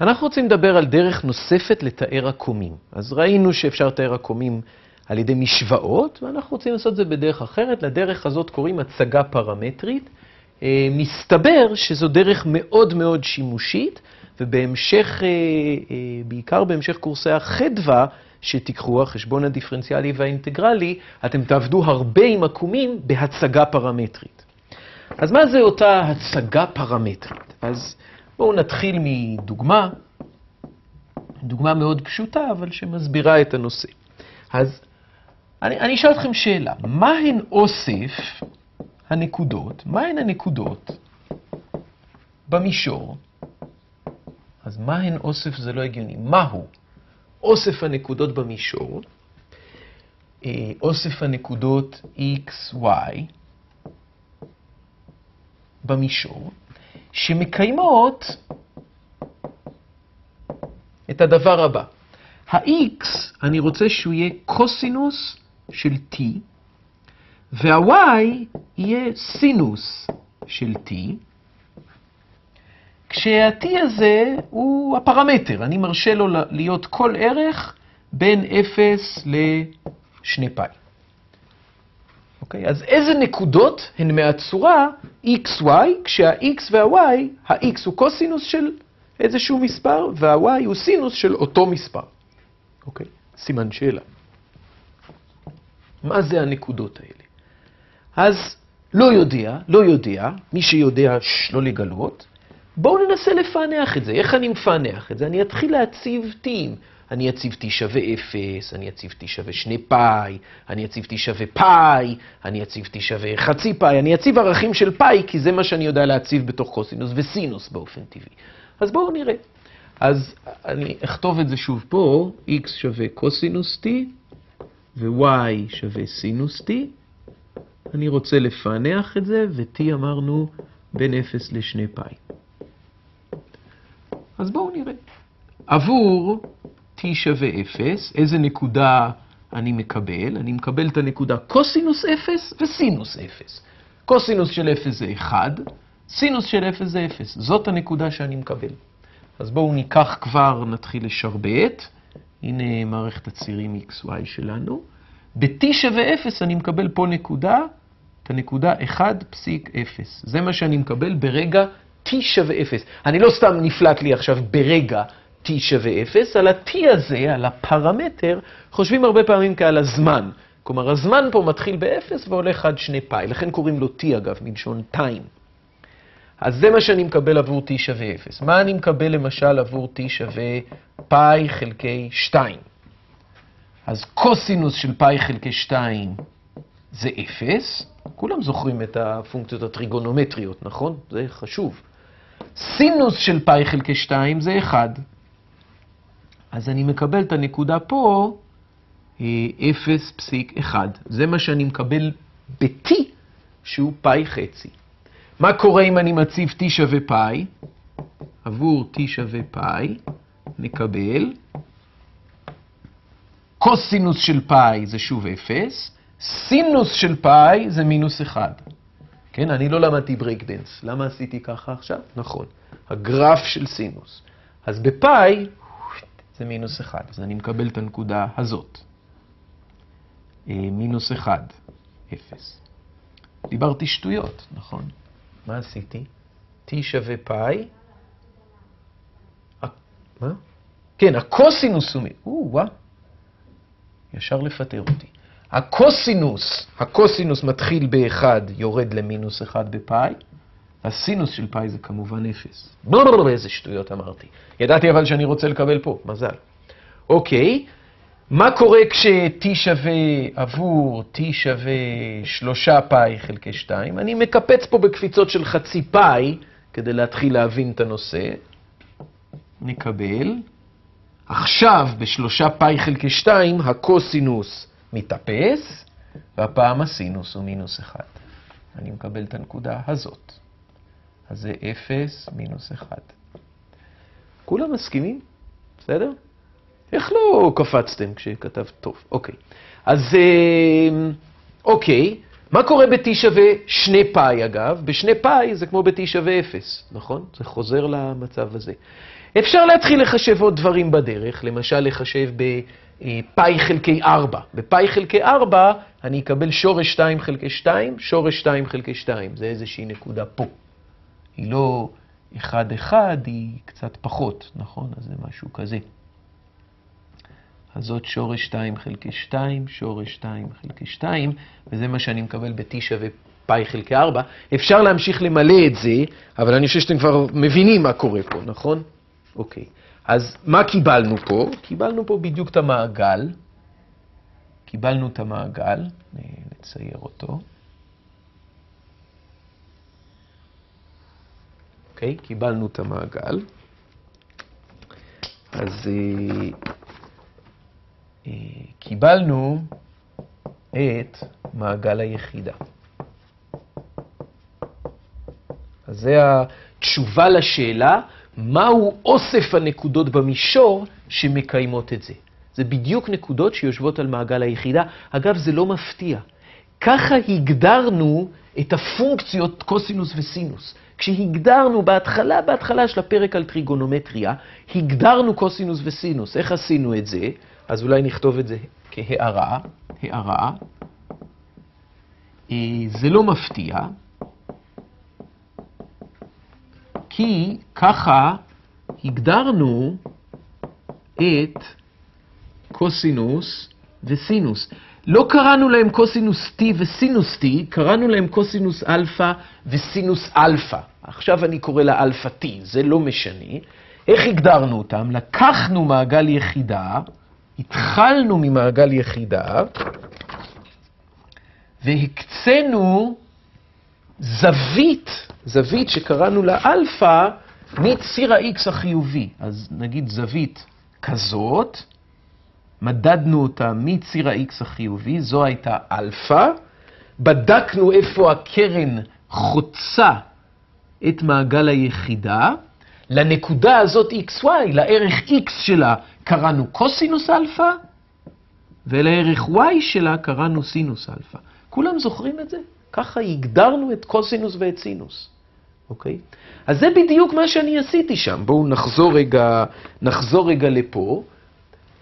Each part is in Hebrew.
אנחנו רוצים לדבר על דרך נוספת לתאר עקומים. אז ראינו שאפשר לתאר עקומים על ידי משוואות, ואנחנו רוצים לעשות את זה בדרך אחרת. לדרך הזאת קוראים הצגה פרמטרית. אה, מסתבר שזו דרך מאוד מאוד שימושית, ובהמשך, אה, אה, בעיקר בהמשך קורסי החדווה שתיקחו, החשבון הדיפרנציאלי והאינטגרלי, אתם תעבדו הרבה עם עקומים בהצגה פרמטרית. אז מה זה אותה הצגה פרמטרית? אז בואו נתחיל מדוגמה, דוגמה מאוד פשוטה, אבל שמסבירה את הנושא. אז אני, אני אשאל אתכם שאלה, מהן אוסף הנקודות, מהן הנקודות במישור? אז מהן אוסף זה לא הגיוני, מהו אוסף הנקודות במישור? אה, אוסף הנקודות x, y במישור, שמקיימות את הדבר הבא. ה-x, אני רוצה שהוא יהיה קוסינוס של t, וה-y יהיה סינוס של t, כשה-t הזה הוא הפרמטר, אני מרשה לו להיות כל ערך בין 0 ל-2 פאי. אוקיי? אז איזה נקודות הן מהצורה xy, כשה-x וה-y, ה-x הוא קוסינוס של איזשהו מספר, וה-y הוא סינוס של אותו מספר. אוקיי? סימן שאלה. מה זה הנקודות האלה? אז לא יודע, לא יודע, מי שיודע, לא לגלות. בואו ננסה לפענח את זה. איך אני מפענח את זה? אני אתחיל להציב טים. אני אציב t שווה 0, אני אציב t שווה 2 פאי, אני אציב t שווה פאי, אני אציב t שווה חצי פאי, אני אציב ערכים של פאי, כי זה מה שאני יודע להציב בתוך קוסינוס וסינוס באופן טבעי. אז בואו נראה. אז אני אכתוב את זה שוב פה, x שווה קוסינוס t ו-y שווה סינוס t. אני רוצה לפענח את זה, ו-t אמרנו בין 0 ל-2 פאי. אז בואו נראה. עבור t שווה 0, איזה נקודה אני מקבל? אני מקבל את הנקודה קוסינוס 0 וסינוס 0. קוסינוס של 0 זה 1, סינוס של 0 זה 0. זאת הנקודה שאני מקבל. אז בואו ניקח כבר, נתחיל לשרבט. הנה מערכת הצירים xy שלנו. ב-t שווה 0 אני מקבל פה נקודה, את הנקודה 1.0. זה מה שאני מקבל ברגע t שווה 0. אני לא סתם נפלט לי עכשיו ברגע t שווה 0, על ה-t הזה, על הפרמטר, חושבים הרבה פעמים כעל הזמן. כלומר, הזמן פה מתחיל ב-0 והולך עד 2 פאי, לכן קוראים לו t אגב, מלשון time. אז זה מה שאני מקבל עבור t שווה 0. מה אני מקבל למשל עבור t שווה פאי חלקי 2? אז קוסינוס של פאי חלקי 2 זה 0. כולם זוכרים את הפונקציות הטריגונומטריות, נכון? זה חשוב. סינוס של פאי חלקי 2 זה 1. אז אני מקבל את הנקודה פה, 0.1. זה מה שאני מקבל ב-t, שהוא פאי חצי. מה קורה אם אני מציב t שווה פאי? עבור t שווה פאי, נקבל קוסינוס של פאי זה שוב 0, סינוס של פאי זה מינוס 1. כן, אני לא למדתי ברייקדנס. למה עשיתי ככה עכשיו? נכון, הגרף של סינוס. אז בפאי זה מינוס 1, אז אני מקבל את הנקודה הזאת. אה, מינוס 1, 0. דיברתי שטויות, נכון? מה עשיתי? t שווה פאי. מה? כן, הקוסינוס הוא... או, וואה. ישר לפטר אותי. הקוסינוס, הקוסינוס מתחיל ב-1, יורד למינוס 1 בפאי. הסינוס של פאי זה כמובן 0. ברור, איזה שטויות אמרתי. ידעתי אבל שאני רוצה לקבל פה, מזל. אוקיי, מה קורה כש-t שווה עבור t שווה 3 פאי חלקי 2? אני מקפץ פה בקפיצות של חצי פאי כדי להתחיל להבין את הנושא. נקבל. עכשיו, בשלושה פאי חלקי 2, הקוסינוס מתאפס, והפעם הסינוס הוא מינוס 1. אני מקבל את הנקודה הזאת. אז זה 0 מינוס 1. כולם מסכימים? בסדר? איך לא קפצתם כשכתבת טוב? אוקיי. אז אה, אוקיי, מה קורה ב-t שווה 2 פאי אגב? ב-2 פאי זה כמו ב-t שווה 0, נכון? זה חוזר למצב הזה. אפשר להתחיל לחשב עוד דברים בדרך, למשל לחשב בפאי חלקי 4. בפאי חלקי 4 אני אקבל שורש 2 חלקי 2, שורש 2 חלקי 2. זה איזושהי נקודה פה. היא לא 1-1, היא קצת פחות, נכון? אז זה משהו כזה. אז זאת שורש 2 חלקי 2, שורש 2 חלקי 2, וזה מה שאני מקבל ב-t שווה פאי חלקי 4. אפשר להמשיך למלא את זה, אבל אני חושב שאתם כבר מבינים מה קורה פה, נכון? אוקיי. אז מה קיבלנו פה? קיבלנו פה בדיוק את המעגל. קיבלנו את המעגל, נצייר אותו. אוקיי, קיבלנו את המעגל. אז אה, אה, קיבלנו את מעגל היחידה. אז זה התשובה לשאלה, מהו אוסף הנקודות במישור שמקיימות את זה. זה בדיוק נקודות שיושבות על מעגל היחידה. אגב, זה לא מפתיע. ככה הגדרנו את הפונקציות קוסינוס וסינוס. כשהגדרנו בהתחלה, בהתחלה של הפרק על טריגונומטריה, הגדרנו קוסינוס וסינוס. איך עשינו את זה? אז אולי נכתוב את זה כהערה, הערה. אה, זה לא מפתיע, כי ככה הגדרנו את קוסינוס וסינוס. לא קראנו להם קוסינוס T וסינוס T, קראנו להם קוסינוס אלפא וסינוס אלפא. עכשיו אני קורא לה אלפא T, זה לא משנה. איך הגדרנו אותם? לקחנו מעגל יחידה, התחלנו ממעגל יחידה, והקצינו זווית, זווית שקראנו לה אלפא, מציר ה-x החיובי. אז נגיד זווית כזאת, מדדנו אותה מציר ה-x החיובי, זו הייתה אלפא, בדקנו איפה הקרן חוצה את מעגל היחידה, לנקודה הזאת xy, לערך x שלה קראנו קוסינוס אלפא, ולערך y שלה קראנו סינוס אלפא. כולם זוכרים את זה? ככה הגדרנו את קוסינוס ואת סינוס, אוקיי? אז זה בדיוק מה שאני עשיתי שם. בואו נחזור רגע, נחזור רגע לפה.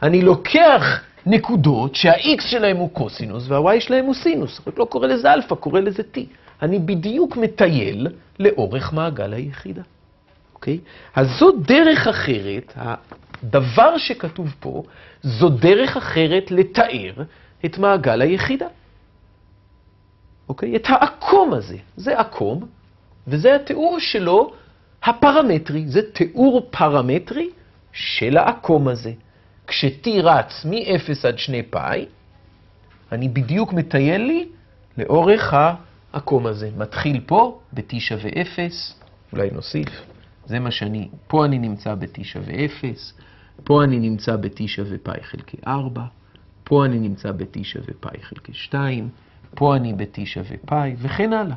אני לוקח נקודות שה-x שלהם הוא קוסינוס וה-y שלהם הוא סינוס. רק לא קורא לזה אלפא, קורא לזה t. אני בדיוק מטייל לאורך מעגל היחידה, אוקיי? אז זו דרך אחרת, הדבר שכתוב פה, זו דרך אחרת לתאר את מעגל היחידה. אוקיי? את העקום הזה. זה עקום, וזה התיאור שלו הפרמטרי. זה תיאור פרמטרי של העקום הזה. כש-t רץ מ-0 עד 2 פאי, אני בדיוק מטייל לי לאורך העקום הזה. מתחיל פה ב-t שווה 0, אולי נוסיף, זה מה שאני, פה אני נמצא ב-t שווה 0, פה אני נמצא ב-t שווה פאי חלקי 4, פה אני נמצא ב-t שווה פאי חלקי 2, פה אני ב-t שווה פאי, וכן הלאה.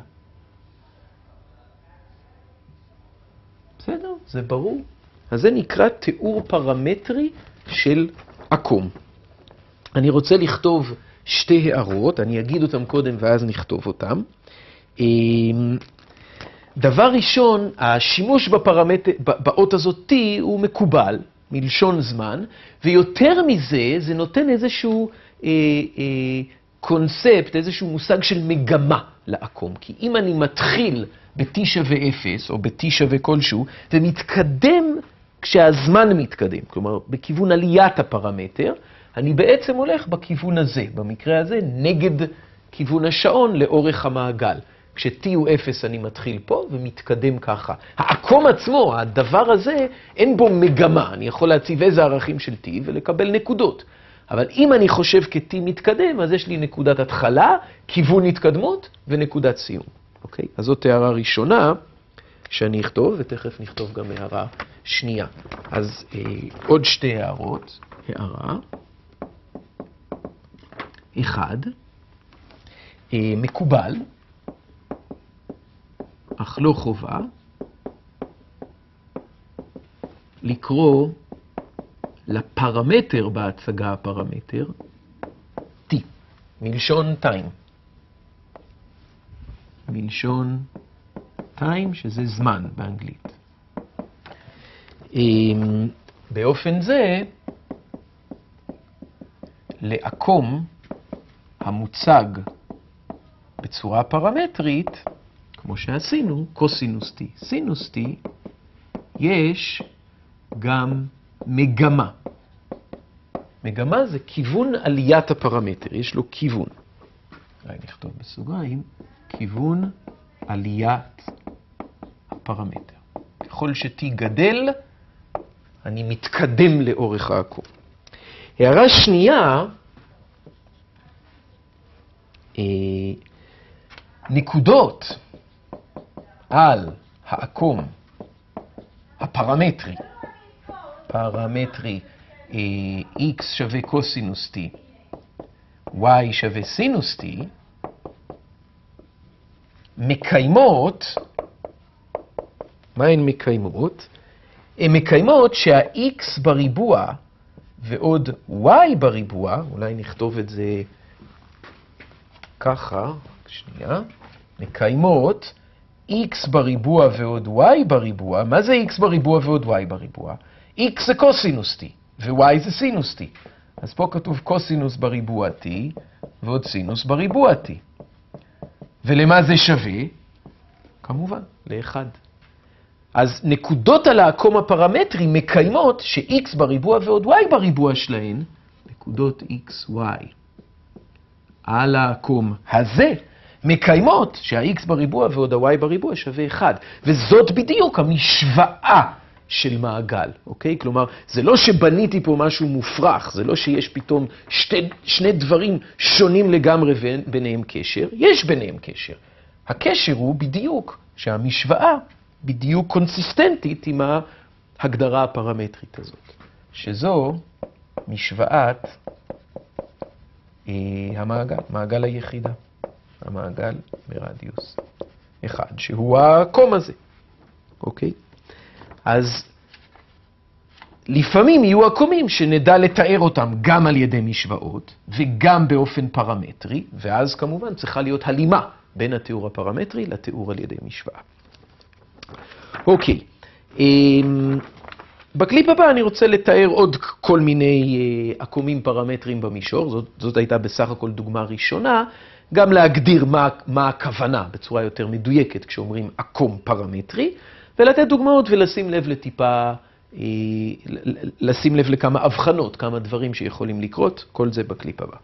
בסדר? זה ברור. אז זה נקרא תיאור פרמטרי של עקום. אני רוצה לכתוב שתי הערות, אני אגיד אותן קודם ואז נכתוב אותן. אמ, דבר ראשון, השימוש בפרמט... באות הזאת T הוא מקובל, מלשון זמן, ויותר מזה, זה נותן איזשהו אה, אה, קונספט, איזשהו מושג של מגמה לעקום. כי אם אני מתחיל ב-t שווה 0, או ב-t שווה כלשהו, ומתקדם כשהזמן מתקדם, כלומר, בכיוון עליית הפרמטר, אני בעצם הולך בכיוון הזה, במקרה הזה, נגד כיוון השעון לאורך המעגל. כש-t הוא 0 אני מתחיל פה ומתקדם ככה. העקום עצמו, הדבר הזה, אין בו מגמה. אני יכול להציב איזה ערכים של t ולקבל נקודות. אבל אם אני חושב כ-t מתקדם, אז יש לי נקודת התחלה, כיוון התקדמות ונקודת סיום. אוקיי? אז זאת הערה ראשונה שאני אכתוב, ותכף נכתוב גם הערה שנייה. אז אה, עוד שתי הערות. הערה. אחד, מקובל, אך לא חובה, לקרוא לפרמטר בהצגה הפרמטר, t, מלשון time. מלשון time, שזה זמן באנגלית. אמ, באופן זה, לעקום המוצג בצורה פרמטרית, כמו שעשינו, קוסינוס T, סינוס T, יש גם מגמה. מגמה זה כיוון עליית הפרמטר, יש לו כיוון. אולי נכתוב בסוגריים, כיוון עליית הפרמטר. ככל ש-T גדל, אני מתקדם לאורך העקום. הערה שנייה, נקודות על העקום הפרמטרי, פרמטרי אה, x שווה קוסינוס t, y שווה סינוס t, מקיימות, מה הן מקיימות? הן מקיימות שה-x בריבוע ועוד y בריבוע, אולי נכתוב את זה ככה, שנייה, מקיימות x בריבוע ועוד y בריבוע, מה זה x בריבוע ועוד y בריבוע? x זה קוסינוס t ו-y זה סינוס t. אז פה כתוב קוסינוס בריבוע t ועוד סינוס בריבוע t. ולמה זה שווה? כמובן, לאחד. אז נקודות על העקום הפרמטרי מקיימות ש-x בריבוע ועוד y בריבוע שלהן, נקודות x, y, על העקום הזה, מקיימות שה-x בריבוע ועוד ה-y בריבוע שווה 1. וזאת בדיוק המשוואה של מעגל, אוקיי? כלומר, זה לא שבניתי פה משהו מופרך, זה לא שיש פתאום שתי, שני דברים שונים לגמרי ביניהם קשר, יש ביניהם קשר. הקשר הוא בדיוק שהמשוואה בדיוק קונסיסטנטית עם ההגדרה הפרמטרית הזאת, שזו משוואת אה, המעגל, מעגל היחידה, המעגל ברדיוס אחד, שהוא הקום הזה, אוקיי? אז לפעמים יהיו עקומים שנדע לתאר אותם גם על ידי משוואות וגם באופן פרמטרי, ואז כמובן צריכה להיות הלימה בין התיאור הפרמטרי לתיאור על ידי משוואה. אוקיי, אמ, בקליפ הבא אני רוצה לתאר עוד כל מיני אה, עקומים פרמטריים במישור, זאת, הייתה בסך הכל דוגמה ראשונה, גם להגדיר מה, מה הכוונה בצורה יותר מדויקת כשאומרים עקום פרמטרי, ולתת דוגמאות ולשים לב לטיפה, אה, לשים לב לכמה הבחנות, כמה דברים שיכולים לקרות, כל זה בקליפ הבא.